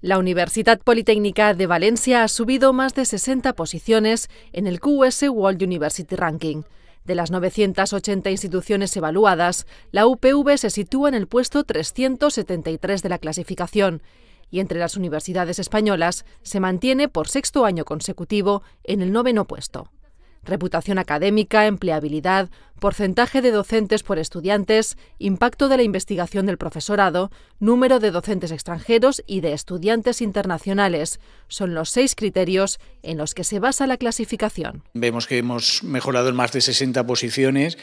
La Universidad Politécnica de Valencia ha subido más de 60 posiciones en el QS World University Ranking. De las 980 instituciones evaluadas, la UPV se sitúa en el puesto 373 de la clasificación y entre las universidades españolas se mantiene por sexto año consecutivo en el noveno puesto reputación académica, empleabilidad, porcentaje de docentes por estudiantes, impacto de la investigación del profesorado, número de docentes extranjeros y de estudiantes internacionales. Son los seis criterios en los que se basa la clasificación. Vemos que hemos mejorado en más de 60 posiciones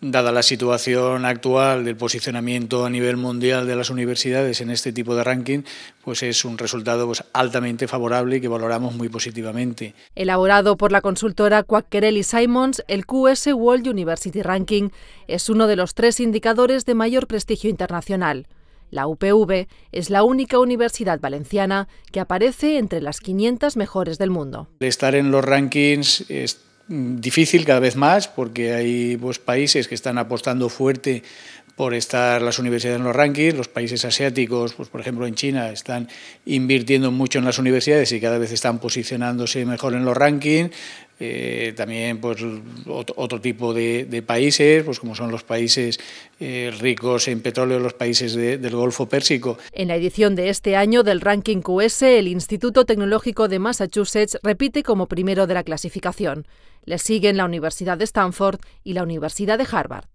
dada la situación actual del posicionamiento a nivel mundial de las universidades en este tipo de ranking, pues es un resultado pues, altamente favorable y que valoramos muy positivamente. Elaborado por la consultora Quacquerel Simons, el QS World University Ranking es uno de los tres indicadores de mayor prestigio internacional. La UPV es la única universidad valenciana que aparece entre las 500 mejores del mundo. Estar en los rankings es difícil cada vez más porque hay pues, países que están apostando fuerte por estar las universidades en los rankings, los países asiáticos, pues por ejemplo en China, están invirtiendo mucho en las universidades y cada vez están posicionándose mejor en los rankings. Eh, también pues otro, tipo de, países, pues como son los países eh, ricos en petróleo, los países del Golfo Pérsico. En la edición de este año del ranking QS, el Instituto Tecnológico de Massachusetts repite como primero de la clasificación. Le siguen la Universidad de Stanford y la Universidad de Harvard.